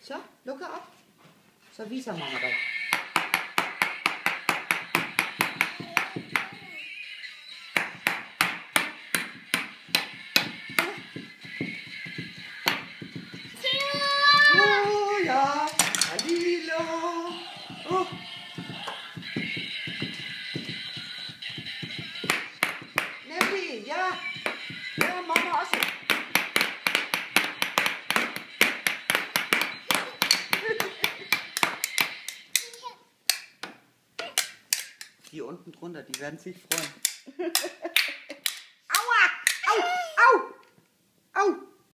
So, locker ab. So, Visa machen wir das. Oh ja. Die unten drunter, die werden sich freuen.